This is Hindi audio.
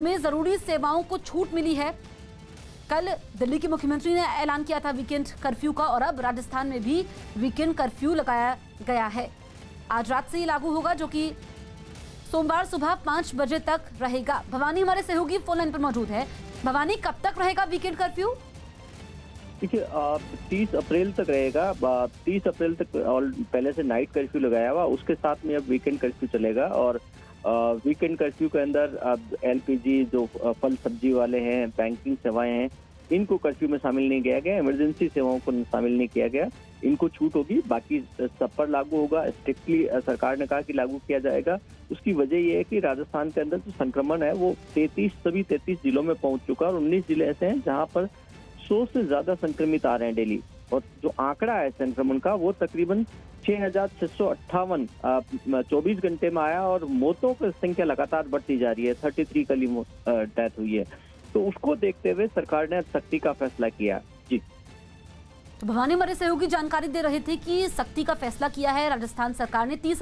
में ज़रूरी सेवाओं को छूट मिली है। कल दिल्ली के मुख्यमंत्री ने ऐलान किया था वीकेंड कर्फ्यू का और अब राजस्थान में भी वीकेंड कर्फ्यू लगाया गया है। आज रात से ही लागू होगा जो कि सोमवार सुबह पाँच बजे तक रहेगा। भवानी हमारे सहयोगी फ़ोन लाइन पर मौजूद है। भवानी, कब तक रहेगा वीकेंड कर्फ्यू? देखिए तीस अप्रैल तक रहेगा तीस अप्रैल तक पहले से नाइट कर्फ्यू लगाया हुआ, उसके साथ में अब वीकेंड कर्फ्यू चलेगा और वीकेंड कर्फ्यू के अंदर अब एलपीजी जो फल सब्ज़ी वाले हैं बैंकिंग सेवाएँ हैं, इनको कर्फ्यू में शामिल नहीं किया गया इमरजेंसी सेवाओं को शामिल नहीं किया गया, इनको छूट होगी, बाकी सब पर लागू होगा स्ट्रिक्टली सरकार ने कहा कि लागू किया जाएगा, उसकी वजह यह है कि राजस्थान के अंदर जो संक्रमण है, वो तैतीस, सभी तैतीस जिलों में पहुँच चुका है और उन्नीस ज़िले ऐसे हैं जहाँ पर सौ से ज़्यादा संक्रमित आ रहे हैं डेली। और जो आंकड़ा है संक्रमण का वो तकरीबन छह हज़ार छह सौ अट्ठावन चौबीस घंटे में आया और मौतों की संख्या लगातार बढ़ती जा रही है। थर्टी थ्री कली डेथ हुई है। तो उसको देखते हुए सरकार ने सख्ती का फैसला किया। जी। तो भवानी मरे सहयोगी जानकारी दे रहे थे कि सख्ती का फैसला किया है। राजस्थान सरकार ने तीस